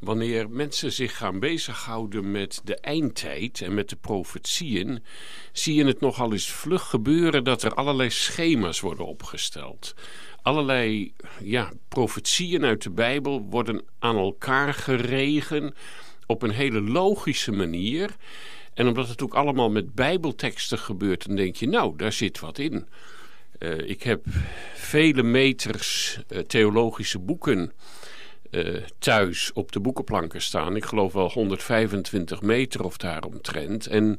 Wanneer mensen zich gaan bezighouden met de eindtijd en met de profetieën, zie je het nogal eens vlug gebeuren dat er allerlei schema's worden opgesteld. Allerlei ja, profetieën uit de Bijbel worden aan elkaar geregen op een hele logische manier. En omdat het ook allemaal met Bijbelteksten gebeurt, dan denk je, nou, daar zit wat in. Uh, ik heb vele meters uh, theologische boeken uh, thuis op de boekenplanken staan. Ik geloof wel 125 meter of daaromtrent. En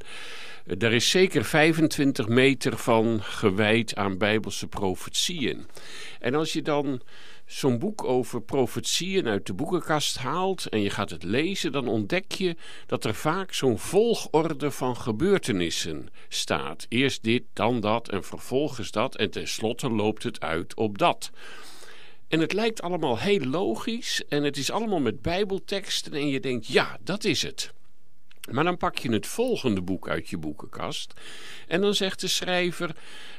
uh, daar is zeker 25 meter van gewijd aan bijbelse profetieën. En als je dan zo'n boek over profetieën uit de boekenkast haalt en je gaat het lezen, dan ontdek je dat er vaak zo'n volgorde van gebeurtenissen staat. Eerst dit, dan dat en vervolgens dat en tenslotte loopt het uit op dat. En het lijkt allemaal heel logisch en het is allemaal met bijbelteksten en je denkt, ja, dat is het. Maar dan pak je het volgende boek uit je boekenkast en dan zegt de schrijver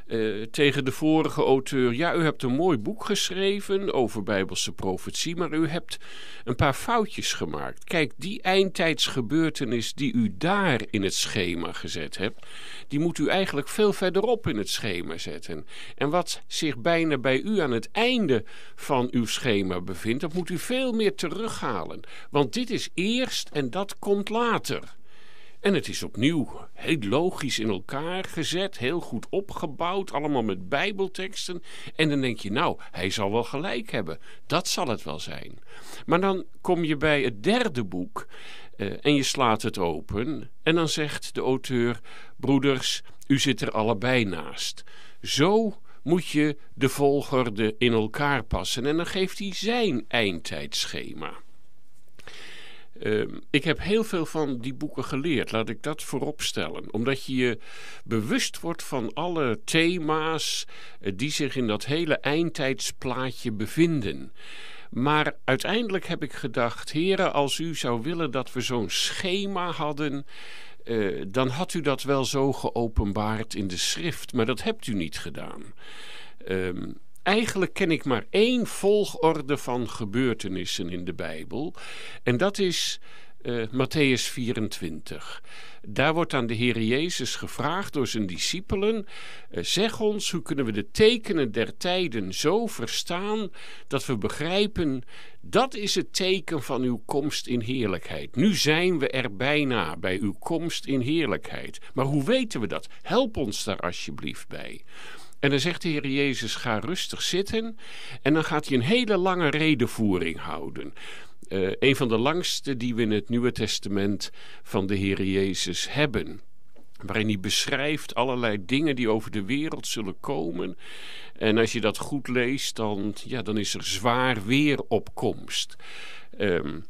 uh, tegen de vorige auteur: Ja, u hebt een mooi boek geschreven over Bijbelse profetie, maar u hebt een paar foutjes gemaakt. Kijk, die eindtijdsgebeurtenis die u daar in het schema gezet hebt, die moet u eigenlijk veel verderop in het schema zetten. En wat zich bijna bij u aan het einde van uw schema bevindt, dat moet u veel meer terughalen. Want dit is eerst en dat komt later. En het is opnieuw heel logisch in elkaar gezet, heel goed opgebouwd, allemaal met bijbelteksten. En dan denk je, nou, hij zal wel gelijk hebben. Dat zal het wel zijn. Maar dan kom je bij het derde boek uh, en je slaat het open. En dan zegt de auteur, broeders, u zit er allebei naast. Zo moet je de volgorde in elkaar passen. En dan geeft hij zijn eindtijdschema. Uh, ik heb heel veel van die boeken geleerd, laat ik dat vooropstellen. Omdat je je bewust wordt van alle thema's uh, die zich in dat hele eindtijdsplaatje bevinden. Maar uiteindelijk heb ik gedacht, heren, als u zou willen dat we zo'n schema hadden, uh, dan had u dat wel zo geopenbaard in de schrift. Maar dat hebt u niet gedaan. Um, Eigenlijk ken ik maar één volgorde van gebeurtenissen in de Bijbel. En dat is uh, Matthäus 24. Daar wordt aan de Heer Jezus gevraagd door zijn discipelen: uh, Zeg ons, hoe kunnen we de tekenen der tijden zo verstaan dat we begrijpen dat is het teken van uw komst in heerlijkheid. Nu zijn we er bijna bij uw komst in heerlijkheid. Maar hoe weten we dat? Help ons daar alsjeblieft bij. En dan zegt de Heer Jezus: ga rustig zitten. En dan gaat hij een hele lange redenvoering houden. Uh, een van de langste die we in het Nieuwe Testament van de Heer Jezus hebben. Waarin hij beschrijft allerlei dingen die over de wereld zullen komen. En als je dat goed leest, dan, ja, dan is er zwaar weer op komst. Um,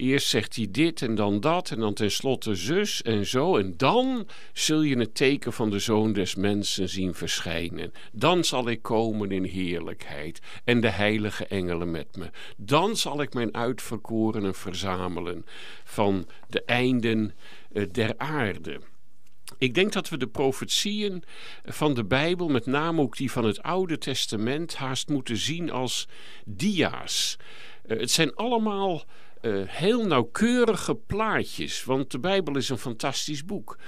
Eerst zegt hij dit en dan dat en dan tenslotte zus en zo. En dan zul je het teken van de Zoon des Mensen zien verschijnen. Dan zal ik komen in heerlijkheid en de heilige engelen met me. Dan zal ik mijn uitverkorenen verzamelen van de einden uh, der aarde. Ik denk dat we de profetieën van de Bijbel, met name ook die van het Oude Testament, haast moeten zien als dia's. Uh, het zijn allemaal heel nauwkeurige plaatjes. Want de Bijbel is een fantastisch boek.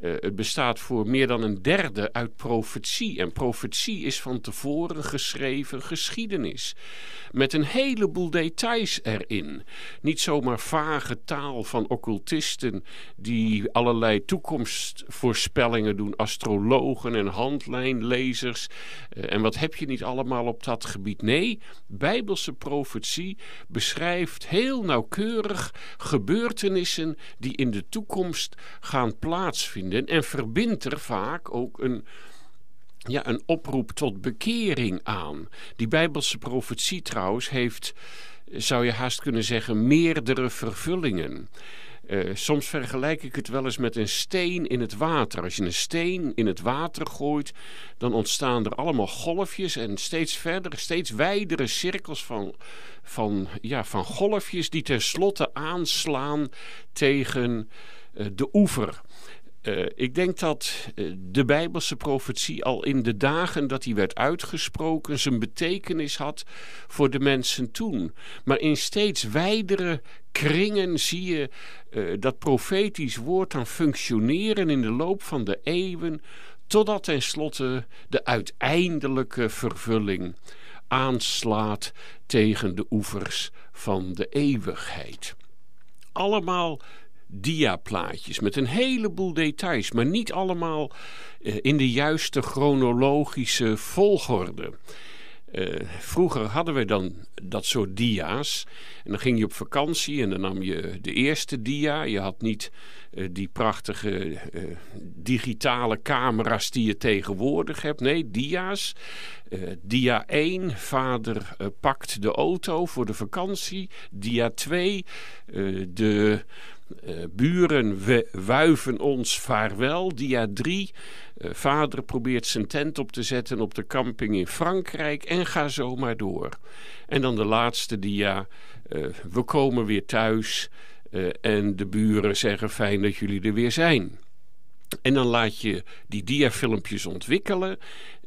Uh, het bestaat voor meer dan een derde uit profetie. En profetie is van tevoren geschreven geschiedenis. Met een heleboel details erin. Niet zomaar vage taal van occultisten die allerlei toekomstvoorspellingen doen. Astrologen en handlijnlezers. Uh, en wat heb je niet allemaal op dat gebied? Nee, bijbelse profetie beschrijft heel nauwkeurig gebeurtenissen die in de toekomst gaan plaatsvinden en verbindt er vaak ook een, ja, een oproep tot bekering aan. Die Bijbelse profetie trouwens heeft, zou je haast kunnen zeggen, meerdere vervullingen. Uh, soms vergelijk ik het wel eens met een steen in het water. Als je een steen in het water gooit, dan ontstaan er allemaal golfjes en steeds verder, steeds wijdere cirkels van, van, ja, van golfjes die tenslotte aanslaan tegen uh, de oever. Uh, ik denk dat uh, de Bijbelse profetie al in de dagen dat die werd uitgesproken zijn betekenis had voor de mensen toen. Maar in steeds wijdere kringen zie je uh, dat profetisch woord dan functioneren in de loop van de eeuwen, totdat tenslotte de uiteindelijke vervulling aanslaat tegen de oevers van de eeuwigheid. Allemaal diaplaatjes met een heleboel details, maar niet allemaal uh, in de juiste chronologische volgorde. Uh, vroeger hadden we dan dat soort dia's. En dan ging je op vakantie en dan nam je de eerste dia. Je had niet uh, die prachtige digitale camera's die je tegenwoordig hebt. Nee, dia's. dia 1, vader pakt de auto voor de vakantie. Dia 2, de uh, buren wuiven ons vaarwel. Dia 3. Uh, vader probeert zijn tent op te zetten op de camping in Frankrijk. En ga zo maar door. En dan de laatste dia. Uh, we komen weer thuis. en de buren zeggen fijn dat jullie er weer zijn. En dan laat je die diafilmpjes ontwikkelen.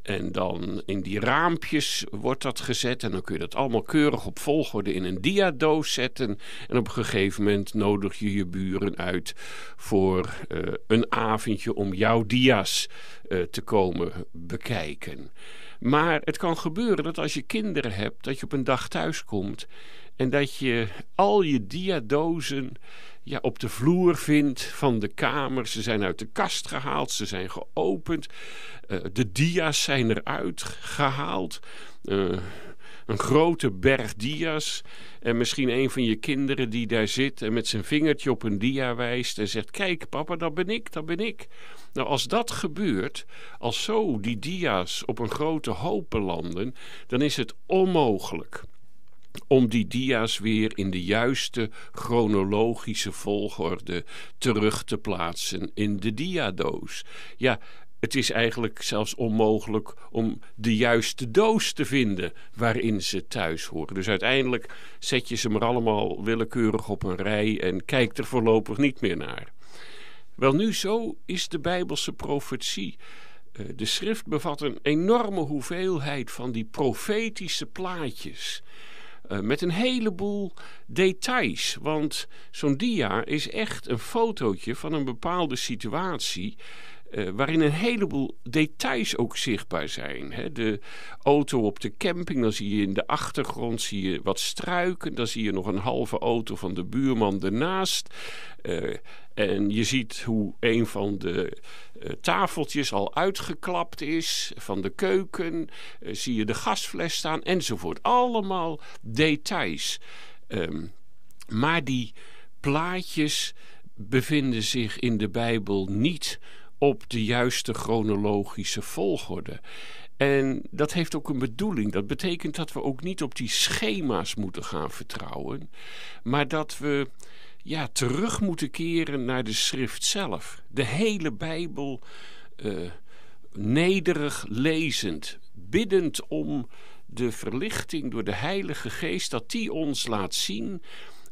En dan in die raampjes wordt dat gezet. En dan kun je dat allemaal keurig op volgorde in een diadoos zetten. En op een gegeven moment nodig je je buren uit voor uh, een avondje om jouw dia's uh, te komen bekijken. Maar het kan gebeuren dat als je kinderen hebt, dat je op een dag thuis komt en dat je al je diadozen ja, op de vloer vindt van de kamer. Ze zijn uit de kast gehaald, ze zijn geopend. Uh, de dia's zijn eruit gehaald. Uh, een grote berg dia's. En misschien een van je kinderen die daar zit en met zijn vingertje op een dia wijst en zegt: Kijk, papa, dat ben ik, dat ben ik. Nou, als dat gebeurt, als zo die dia's op een grote hoop belanden, dan is het onmogelijk om die dia's weer in de juiste chronologische volgorde terug te plaatsen in de diadoos. Ja, het is eigenlijk zelfs onmogelijk om de juiste doos te vinden waarin ze thuis horen. Dus uiteindelijk zet je ze maar allemaal willekeurig op een rij en kijkt er voorlopig niet meer naar. Wel nu, zo is de Bijbelse profetie. Eh, de schrift bevat een enorme hoeveelheid van die profetische plaatjes. Uh, met een heleboel details. Want zo'n dia is echt een fotootje van een bepaalde situatie. Uh, waarin een heleboel details ook zichtbaar zijn. Hè. De auto op de camping, dan zie je in de achtergrond zie je wat struiken. Dan zie je nog een halve auto van de buurman ernaast. Uh, en je ziet hoe een van de uh, tafeltjes al uitgeklapt is van de keuken. zie je de gasfles staan enzovoort. Allemaal details. Um, maar die plaatjes bevinden zich in de Bijbel niet op de juiste chronologische volgorde. En dat heeft ook een bedoeling. Dat betekent dat we ook niet op die schema's moeten gaan vertrouwen, maar dat we ja, terug moeten keren naar de schrift zelf. De hele Bijbel uh, nederig lezend, biddend om de verlichting door de Heilige Geest, dat die ons laat zien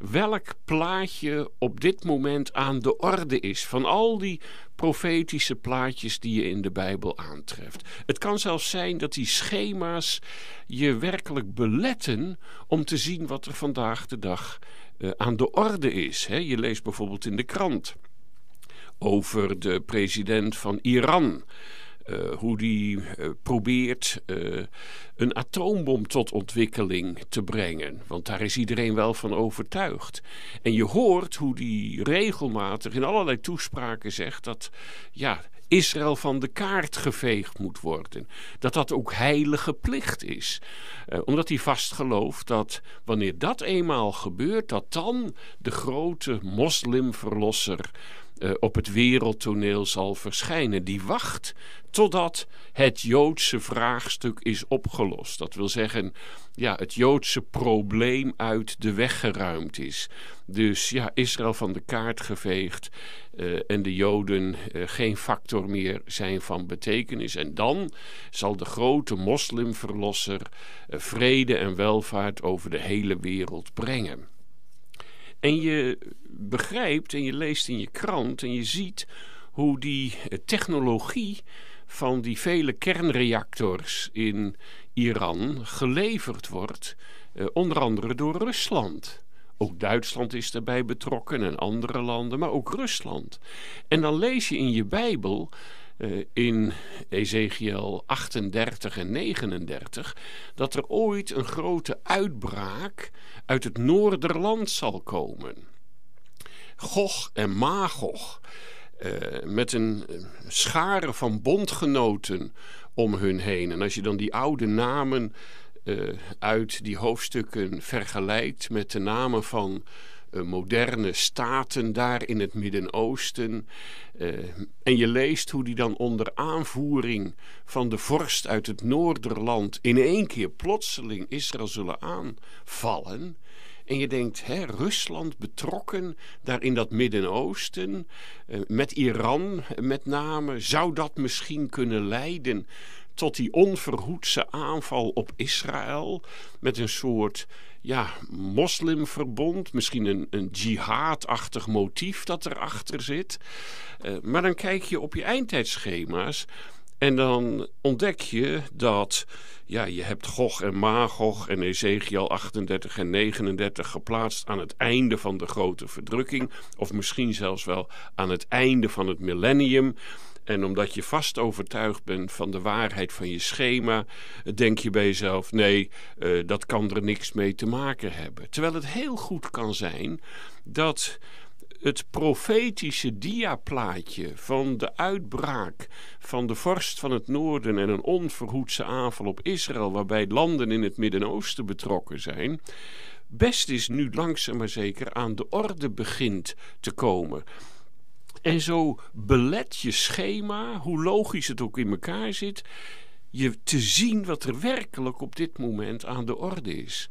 welk plaatje op dit moment aan de orde is van al die profetische plaatjes die je in de Bijbel aantreft. Het kan zelfs zijn dat die schema's je werkelijk beletten om te zien wat er vandaag de dag uh, aan de orde is. Je leest bijvoorbeeld in de krant over de president van Iran. Uh, hoe die uh, probeert uh, een atoombom tot ontwikkeling te brengen. Want daar is iedereen wel van overtuigd. En je hoort hoe die regelmatig in allerlei toespraken zegt dat ja, Israël van de kaart geveegd moet worden. Dat dat ook heilige plicht is. omdat hij vast gelooft dat wanneer dat eenmaal gebeurt, dat dan de grote moslimverlosser uh, op het wereldtoneel zal verschijnen. Die wacht totdat het Joodse vraagstuk is opgelost. Dat wil zeggen, ja, het Joodse probleem uit de weg geruimd is. Dus ja, Israël van de kaart geveegd uh, en de Joden uh, geen factor meer zijn van betekenis. En dan zal de grote moslimverlosser vrede en welvaart over de hele wereld brengen. En je begrijpt en je leest in je krant en je ziet hoe die technologie van die vele kernreactors in Iran geleverd wordt, onder andere door Rusland. Ook Duitsland is daarbij betrokken en andere landen, maar ook Rusland. En dan lees je in je Bijbel uh, in Ezekiel 38 en 39 dat er ooit een grote uitbraak uit het Noorderland zal komen. Gog en Magog, uh, met een schare van bondgenoten om hun heen. En als je dan die oude namen uit die hoofdstukken vergelijkt met de namen van moderne staten daar in het Midden-Oosten. Uh, en je leest hoe die dan onder aanvoering van de vorst uit het Noorderland in één keer plotseling Israël zullen aanvallen. En je denkt, hè, Rusland betrokken daar in dat Midden-Oosten, uh, met Iran met name, zou dat misschien kunnen leiden tot die onverhoedse aanval op Israël met een soort ja, moslimverbond, misschien een, een jihad-achtig motief dat erachter zit. Uh, maar dan kijk je op je eindtijdschema's en dan ontdek je dat ja, je hebt Gog en Magog en Ezekiel 38 en 39 geplaatst aan het einde van de grote verdrukking, of misschien zelfs wel aan het einde van het millennium. En omdat je vast overtuigd bent van de waarheid van je schema, denk je bij jezelf: nee, uh, dat kan er niks mee te maken hebben. Terwijl het heel goed kan zijn dat het profetische diaplaatje van de uitbraak van de vorst van het noorden en een onverhoedse aanval op Israël, waarbij landen in het Midden-Oosten betrokken zijn, best is nu langzaam maar zeker aan de orde begint te komen. En zo belet je schema, hoe logisch het ook in elkaar zit, je te zien wat er werkelijk op dit moment aan de orde is.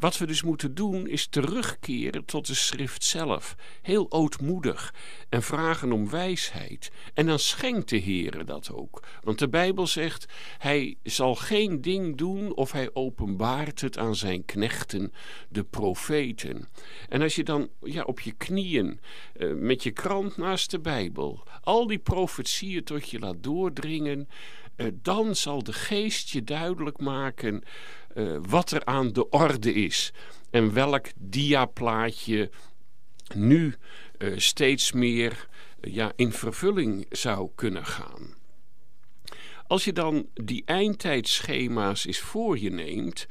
Wat we dus moeten doen is terugkeren tot de schrift zelf. Heel ootmoedig en vragen om wijsheid. En dan schenkt de Heere dat ook. Want de Bijbel zegt, hij zal geen ding doen of hij openbaart het aan zijn knechten, de profeten. En als je dan ja, op je knieën uh, met je krant naast de Bijbel al die profetieën tot je laat doordringen, uh, dan zal de geest je duidelijk maken uh, wat er aan de orde is en welk diaplaatje nu uh, steeds meer uh, ja, in vervulling zou kunnen gaan. Als je dan die eindtijdschema's eens voor je neemt,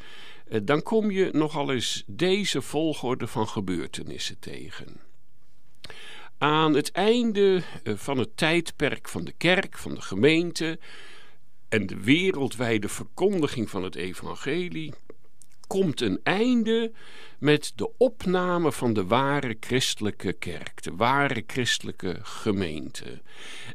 dan kom je nogal eens deze volgorde van gebeurtenissen tegen. Aan het einde van het tijdperk van de kerk, van de gemeente, en de wereldwijde verkondiging van het evangelie komt een einde met de opname van de ware christelijke kerk, de ware christelijke gemeente.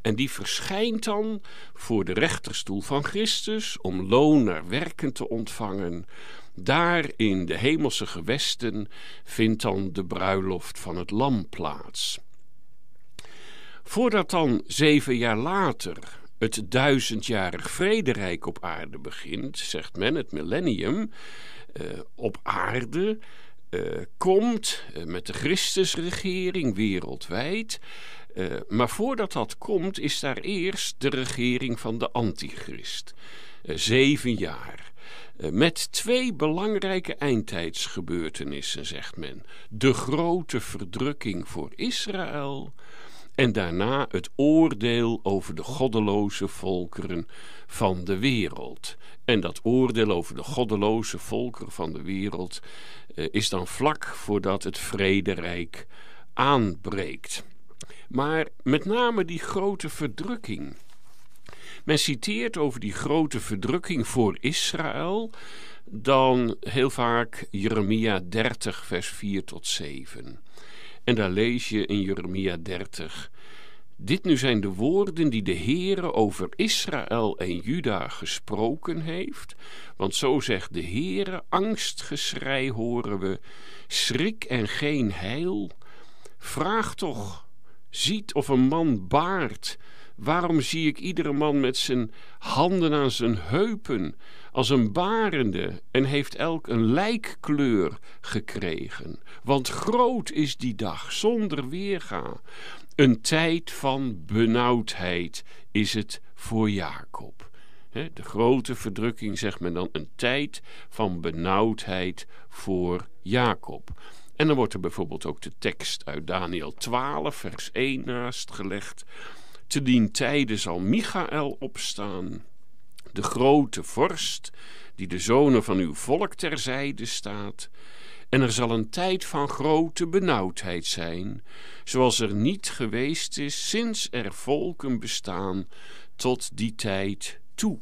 En die verschijnt dan voor de rechterstoel van Christus om loon naar werken te ontvangen. Daar in de hemelse gewesten vindt dan de bruiloft van het lam plaats. Voordat dan zeven jaar later het duizendjarig vrederijk op aarde begint, zegt men, het millennium, uh, op aarde uh, komt uh, met de Christusregering wereldwijd. maar voordat dat komt, is daar eerst de regering van de Antichrist. zeven jaar. Met twee belangrijke eindtijdsgebeurtenissen, zegt men. De grote verdrukking voor Israël en daarna het oordeel over de goddeloze volkeren van de wereld. En dat oordeel over de goddeloze volkeren van de wereld uh, is dan vlak voordat het vrederijk aanbreekt. Maar met name die grote verdrukking. Men citeert over die grote verdrukking voor Israël dan heel vaak Jeremia 30, vers 4 tot 7. En daar lees je in Jeremia 30. Dit nu zijn de woorden die de Heere over Israël en Juda gesproken heeft. Want zo zegt de Heere, angstgeschrei horen we, schrik en geen heil. Vraag toch, ziet of een man baart Waarom zie ik iedere man met zijn handen aan zijn heupen, als een barende, en heeft elk een lijkkleur gekregen? Want groot is die dag, zonder weerga. Een tijd van benauwdheid is het voor Jacob. De grote verdrukking, zegt men dan, een tijd van benauwdheid voor Jacob. En dan wordt er bijvoorbeeld ook de tekst uit Daniel 12, vers 1 naast gelegd. Te dien tijden zal Michael opstaan, de grote vorst, die de zonen van uw volk terzijde staat. En er zal een tijd van grote benauwdheid zijn, zoals er niet geweest is sinds er volken bestaan tot die tijd toe.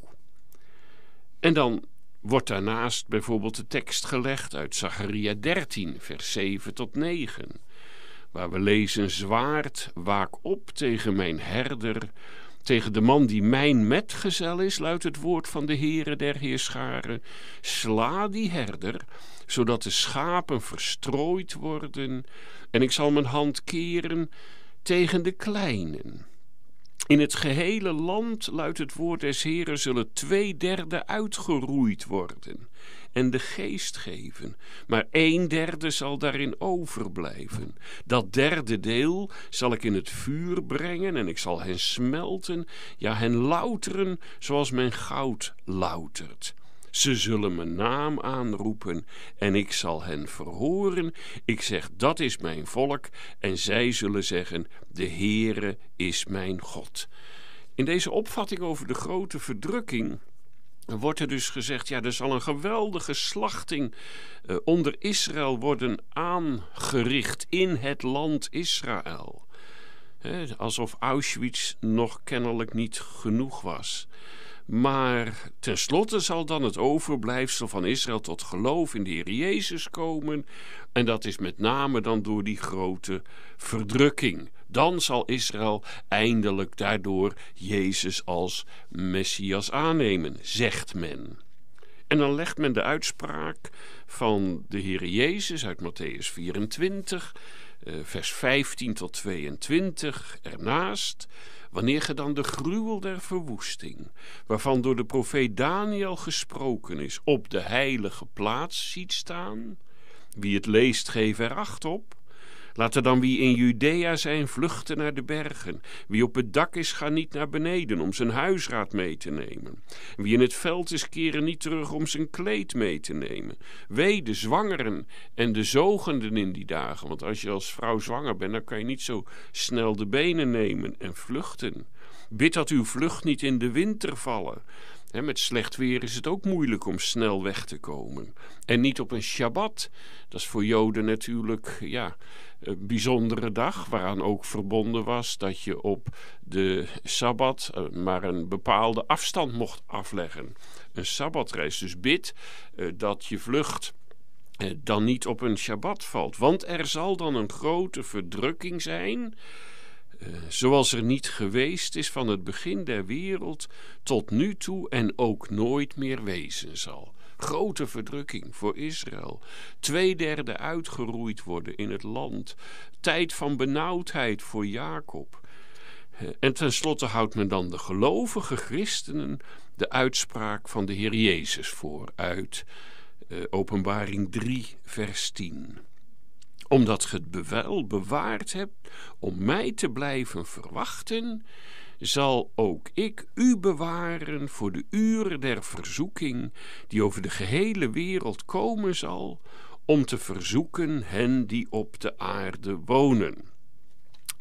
En dan wordt daarnaast bijvoorbeeld de tekst gelegd uit Zacharia 13, vers 7 tot 9, waar we lezen: Zwaard, waak op tegen mijn herder, tegen de man die mijn metgezel is, luidt het woord van de Heere der Heerscharen. Sla die herder, zodat de schapen verstrooid worden, en ik zal mijn hand keren tegen de kleinen. In het gehele land, luidt het woord des Heren, zullen twee derde uitgeroeid worden en de geest geven. Maar een derde zal daarin overblijven. Dat derde deel zal ik in het vuur brengen en ik zal hen smelten, ja hen louteren zoals men goud loutert. Ze zullen mijn naam aanroepen en ik zal hen verhoren. Ik zeg, dat is mijn volk. En zij zullen zeggen, de Heere is mijn God. In deze opvatting over de grote verdrukking wordt er dus gezegd, ja, er zal een geweldige slachting uh, onder Israël worden aangericht in het land Israël. alsof Auschwitz nog kennelijk niet genoeg was. Maar tenslotte zal dan het overblijfsel van Israël tot geloof in de Heer Jezus komen. En dat is met name dan door die grote verdrukking. Dan zal Israël eindelijk daardoor Jezus als Messias aannemen, zegt men. En dan legt men de uitspraak van de Heer Jezus uit Matthäus 24, eh, vers 15 tot 22 ernaast. Wanneer ge dan de gruwel der verwoesting, waarvan door de profeet Daniel gesproken is, op de heilige plaats ziet staan, wie het leest, geef er acht op. Laat er dan wie in Judea zijn vluchten naar de bergen. Wie op het dak is, ga niet naar beneden om zijn huisraad mee te nemen. Wie in het veld is, keren niet terug om zijn kleed mee te nemen. Wee de zwangeren en de zogenden in die dagen. Want als je als vrouw zwanger bent, dan kan je niet zo snel de benen nemen en vluchten. Bid dat uw vlucht niet in de winter vallen met slecht weer is het ook moeilijk om snel weg te komen. En niet op een Shabbat. Dat is voor Joden natuurlijk ja, een bijzondere dag, waaraan ook verbonden was dat je op de Sabbat eh, maar een bepaalde afstand mocht afleggen. Een Sabbatreis. Dus bid eh, dat je vlucht eh, dan niet op een Shabbat valt. Want er zal dan een grote verdrukking zijn zoals er niet geweest is van het begin der wereld tot nu toe en ook nooit meer wezen zal. Grote verdrukking voor Israël. Twee derde uitgeroeid worden in het land. Tijd van benauwdheid voor Jacob. Eh, en tenslotte houdt men dan de gelovige christenen de uitspraak van de Heer Jezus voor uit uh, Openbaring 3, vers 10 omdat ge het wel bewaard hebt om mij te blijven verwachten, zal ook ik u bewaren voor de uren der verzoeking die over de gehele wereld komen zal, om te verzoeken hen die op de aarde wonen.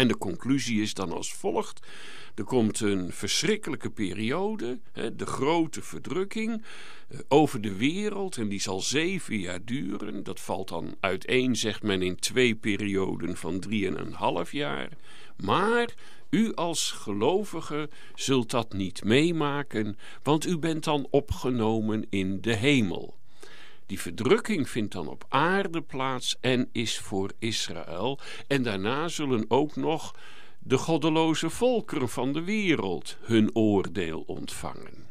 En de conclusie is dan als volgt: er komt een verschrikkelijke periode, de grote verdrukking, eh, over de wereld. En die zal zeven jaar duren. Dat valt dan uiteen, zegt men, in twee perioden van drieënhalf jaar. Maar u als gelovige zult dat niet meemaken, want u bent dan opgenomen in de hemel. Die verdrukking vindt dan op aarde plaats en is voor Israël. En daarna zullen ook nog de goddeloze volkeren van de wereld hun oordeel ontvangen.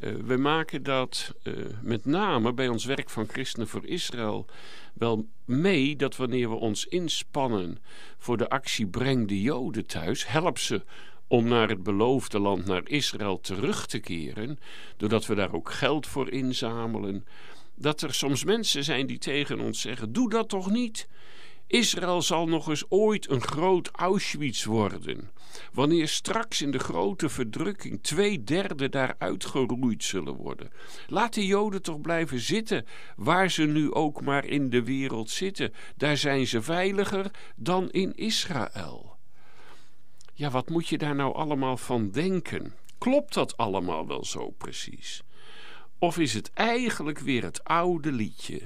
Uh, we maken dat uh, met name bij ons werk van Christenen voor Israël wel mee dat wanneer we ons inspannen voor de actie Breng de Joden thuis, help ze om naar het beloofde land, naar Israël terug te keren, doordat we daar ook geld voor inzamelen, dat er soms mensen zijn die tegen ons zeggen: Doe dat toch niet? Israël zal nog eens ooit een groot Auschwitz worden. Wanneer straks in de grote verdrukking twee derde daar uitgeroeid zullen worden. Laat de Joden toch blijven zitten waar ze nu ook maar in de wereld zitten. Daar zijn ze veiliger dan in Israël. Ja, wat moet je daar nou allemaal van denken? Klopt dat allemaal wel zo precies? Of is het eigenlijk weer het oude liedje?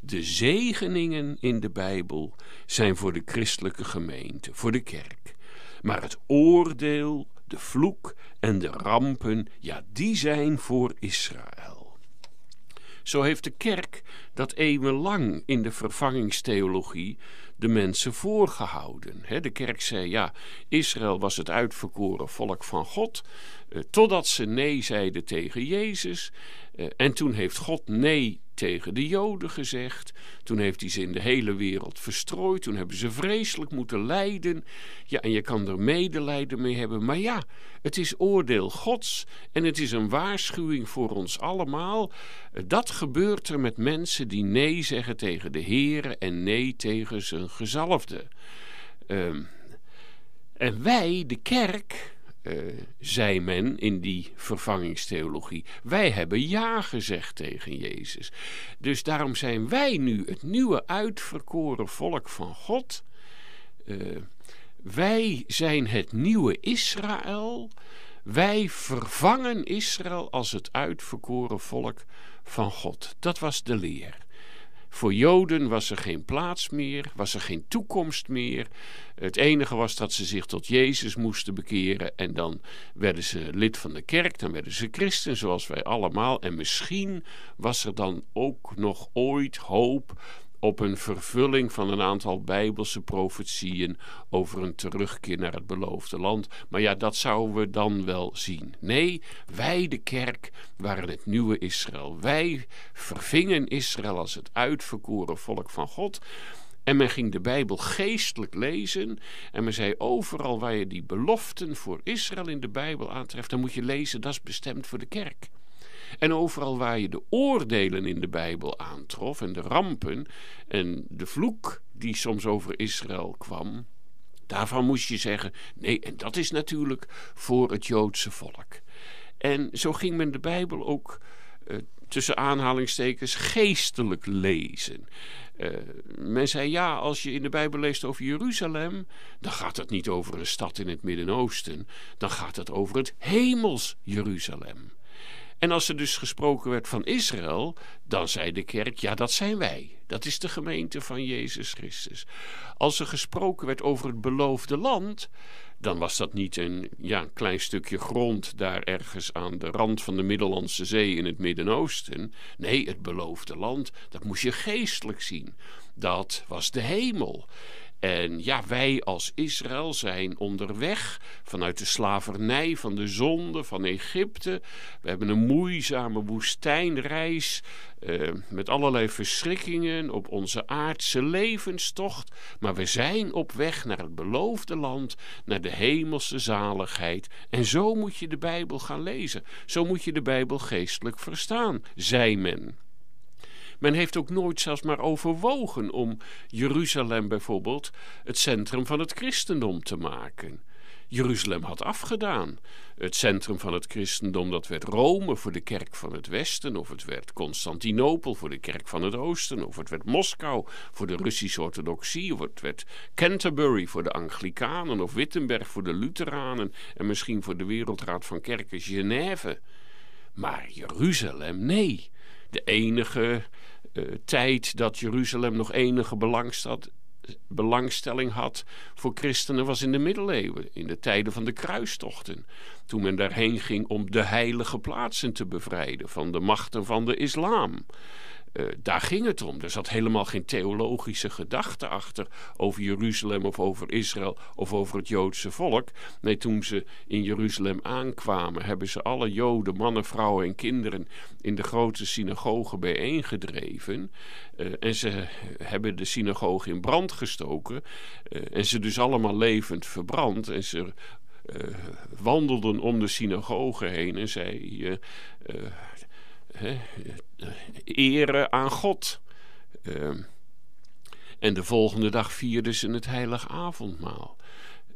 De zegeningen in de Bijbel zijn voor de christelijke gemeente, voor de kerk. Maar het oordeel, de vloek en de rampen, ja, die zijn voor Israël. Zo heeft de kerk dat eeuwenlang in de vervangingstheologie de mensen voorgehouden. De kerk zei, ja, Israël was het uitverkoren volk van God, eh, totdat ze nee zeiden tegen Jezus. Eh, en toen heeft God nee tegen de Joden gezegd. Toen heeft hij ze in de hele wereld verstrooid. Toen hebben ze vreselijk moeten lijden. Ja, en je kan er medelijden mee hebben. Maar ja, het is oordeel Gods. En het is een waarschuwing voor ons allemaal. Eh, dat gebeurt er met mensen die nee zeggen tegen de Heer en nee tegen zijn gezalfde. Um, en wij, de kerk, zei men in die vervangingstheologie. Wij hebben ja gezegd tegen Jezus. Dus daarom zijn wij nu het nieuwe uitverkoren volk van God. Uh, wij zijn het nieuwe Israël. Wij vervangen Israël als het uitverkoren volk van God. Dat was de leer. Voor Joden was er geen plaats meer, was er geen toekomst meer. Het enige was dat ze zich tot Jezus moesten bekeren en dan werden ze lid van de kerk, dan werden ze christen zoals wij allemaal. En misschien was er dan ook nog ooit hoop op een vervulling van een aantal bijbelse profetieën over een terugkeer naar het beloofde land. Maar ja, dat zouden we dan wel zien. Nee, wij, de kerk, waren het nieuwe Israël. Wij vervingen Israël als het uitverkoren volk van God. En men ging de Bijbel geestelijk lezen. En men zei overal waar je die beloften voor Israël in de Bijbel aantreft, dan moet je lezen, dat is bestemd voor de kerk. En overal waar je de oordelen in de Bijbel aantrof en de rampen en de vloek die soms over Israël kwam, daarvan moest je zeggen: nee, en dat is natuurlijk voor het Joodse volk. En zo ging men de Bijbel ook uh, tussen aanhalingstekens geestelijk lezen. Uh, men zei ja, als je in de Bijbel leest over Jeruzalem, dan gaat het niet over een stad in het Midden-Oosten, dan gaat het over het hemels Jeruzalem. En als er dus gesproken werd van Israël, dan zei de kerk: ja, dat zijn wij. Dat is de gemeente van Jezus Christus. Als er gesproken werd over het beloofde land, dan was dat niet een ja, klein stukje grond daar ergens aan de rand van de Middellandse Zee in het Midden-Oosten. Nee, het beloofde land, dat moest je geestelijk zien. Dat was de hemel. En ja, wij als Israël zijn onderweg vanuit de slavernij van de zonde van Egypte. We hebben een moeizame woestijnreis uh, met allerlei verschrikkingen op onze aardse levenstocht. Maar we zijn op weg naar het beloofde land, naar de hemelse zaligheid. En zo moet je de Bijbel gaan lezen. Zo moet je de Bijbel geestelijk verstaan, zei men. Men heeft ook nooit zelfs maar overwogen om Jeruzalem bijvoorbeeld het centrum van het christendom te maken. Jeruzalem had afgedaan. Het centrum van het christendom dat werd Rome voor de kerk van het Westen, of het werd Constantinopel voor de kerk van het Oosten, of het werd Moskou voor de Russische orthodoxie, of het werd Canterbury voor de Anglikanen, of Wittenberg voor de Lutheranen en misschien voor de Wereldraad van Kerken Genève. Maar Jeruzalem, nee. De enige tijd dat Jeruzalem nog enige belangstelling had voor christenen was in de middeleeuwen, in de tijden van de kruistochten. Toen men daarheen ging om de heilige plaatsen te bevrijden van de machten van de islam. Uh, daar ging het om. Er zat helemaal geen theologische gedachte achter over Jeruzalem of over Israël of over het Joodse volk. Nee, toen ze in Jeruzalem aankwamen, hebben ze alle Joden, mannen, vrouwen en kinderen in de grote synagoge bijeengedreven. Uh, en ze hebben de synagoge in brand gestoken. Uh, en ze dus allemaal levend verbrand. En ze wandelden om de synagoge heen en zei: eren aan God. Ehm, en de volgende dag vierden ze het heilige avondmaal.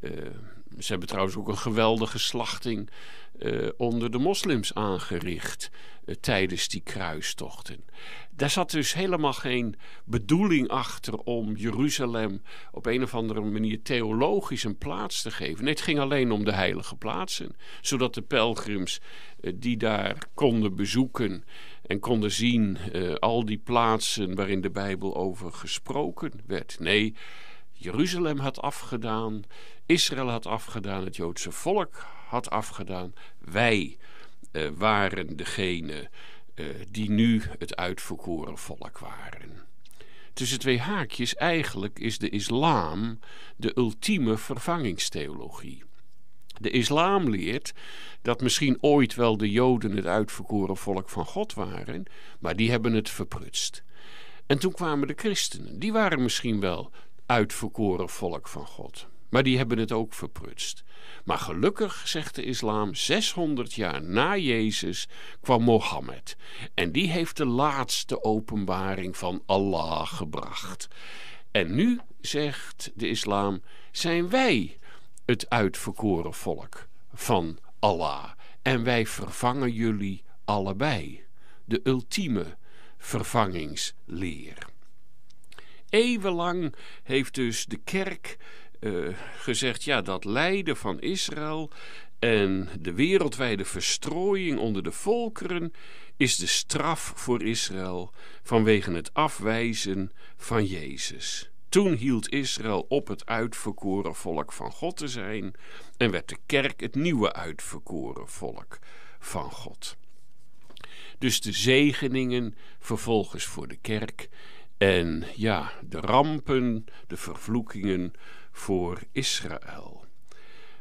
Ehm, ze hebben trouwens ook een geweldige slachting uh, onder de moslims aangericht uh, tijdens die kruistochten. Daar zat dus helemaal geen bedoeling achter om Jeruzalem op een of andere manier theologisch een plaats te geven. Nee, het ging alleen om de heilige plaatsen, zodat de pelgrims uh, die daar konden bezoeken en konden zien al die plaatsen waarin de Bijbel over gesproken werd. Nee, Jeruzalem had afgedaan, Israël had afgedaan, het Joodse volk had afgedaan. Wij uh, waren degene uh, die nu het uitverkoren volk waren. Tussen twee haakjes, eigenlijk is de islam de ultieme vervangingstheologie. De islam leert dat misschien ooit wel de Joden het uitverkoren volk van God waren, maar die hebben het verprutst. En toen kwamen de christenen, die waren misschien wel uitverkoren volk van God. Maar die hebben het ook verprutst. Maar gelukkig, zegt de islam, 600 jaar na Jezus kwam Mohammed. En die heeft de laatste openbaring van Allah gebracht. En nu, zegt de islam, zijn wij het uitverkoren volk van Allah. En wij vervangen jullie allebei. De ultieme vervangingsleer. Eeuwenlang heeft dus de kerk uh, gezegd: ja, dat lijden van Israël en de wereldwijde verstrooiing onder de volkeren is de straf voor Israël vanwege het afwijzen van Jezus. Toen hield Israël op het uitverkoren volk van God te zijn en werd de kerk het nieuwe uitverkoren volk van God. Dus de zegeningen vervolgens voor de kerk en ja, de rampen, de vervloekingen voor Israël.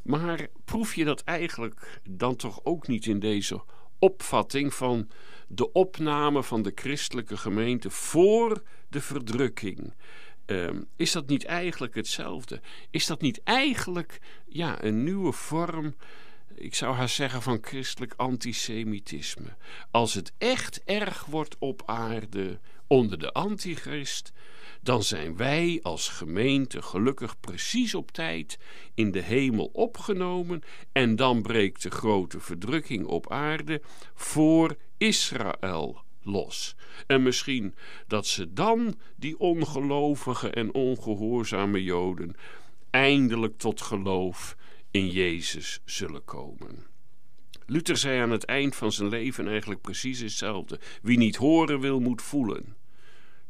Maar proef je dat eigenlijk dan toch ook niet in deze opvatting van de opname van de christelijke gemeente voor de verdrukking? Um, is dat niet eigenlijk hetzelfde? Is dat niet eigenlijk ja, een nieuwe vorm, ik zou haar zeggen, van christelijk antisemitisme? Als het echt erg wordt op aarde onder de antichrist, dan zijn wij als gemeente gelukkig precies op tijd in de hemel opgenomen en dan breekt de grote verdrukking op aarde voor Israël los. En misschien dat ze dan, die ongelovige en ongehoorzame Joden, eindelijk tot geloof in Jezus zullen komen. Luther zei aan het eind van zijn leven eigenlijk precies hetzelfde. Wie niet horen wil, moet voelen.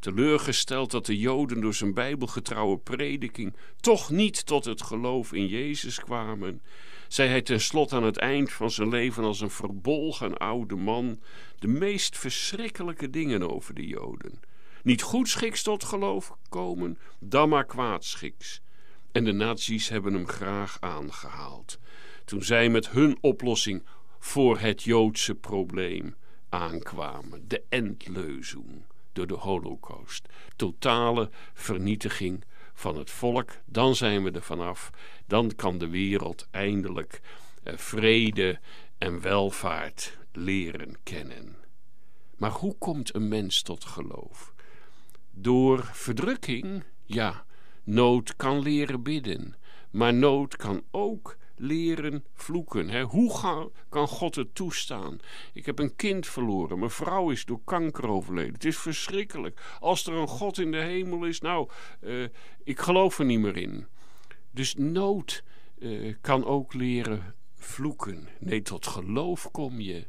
Teleurgesteld dat de Joden door zijn bijbelgetrouwe prediking toch niet tot het geloof in Jezus kwamen, zei hij tenslotte aan het eind van zijn leven als een verbolgen oude man de meest verschrikkelijke dingen over de Joden. Niet goedschiks tot geloof komen, dan maar kwaadschiks. En de nazi's hebben hem graag aangehaald. Toen zij met hun oplossing voor het Joodse probleem aankwamen, de endleuzing door de Holocaust. Totale vernietiging van het volk. Dan zijn we er vanaf. Dan kan de wereld eindelijk eh, vrede en welvaart leren kennen. Maar hoe komt een mens tot geloof? Door verdrukking? Ja, nood kan leren bidden. Maar nood kan ook leren vloeken. Hè? Hoe kan God het toestaan? Ik heb een kind verloren. Mijn vrouw is door kanker overleden. Het is verschrikkelijk. Als er een God in de hemel is, nou, uh, ik geloof er niet meer in. Dus nood uh, kan ook leren vloeken. Nee, tot geloof kom je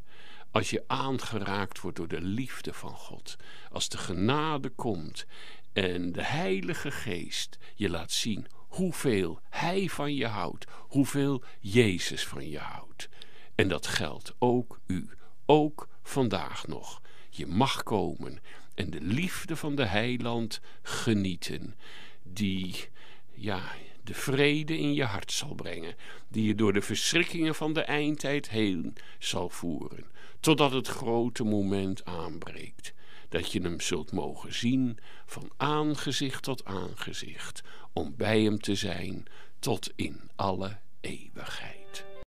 als je aangeraakt wordt door de liefde van God. Als de genade komt en de Heilige Geest je laat zien hoeveel Hij van je houdt, hoeveel Jezus van je houdt. En dat geldt ook u, ook vandaag nog. Je mag komen en de liefde van de heiland genieten, die ja, de vrede in je hart zal brengen, die je door de verschrikkingen van de eindtijd heen zal voeren, totdat het grote moment aanbreekt, dat je hem zult mogen zien van aangezicht tot aangezicht, om bij hem te zijn tot in alle eeuwigheid.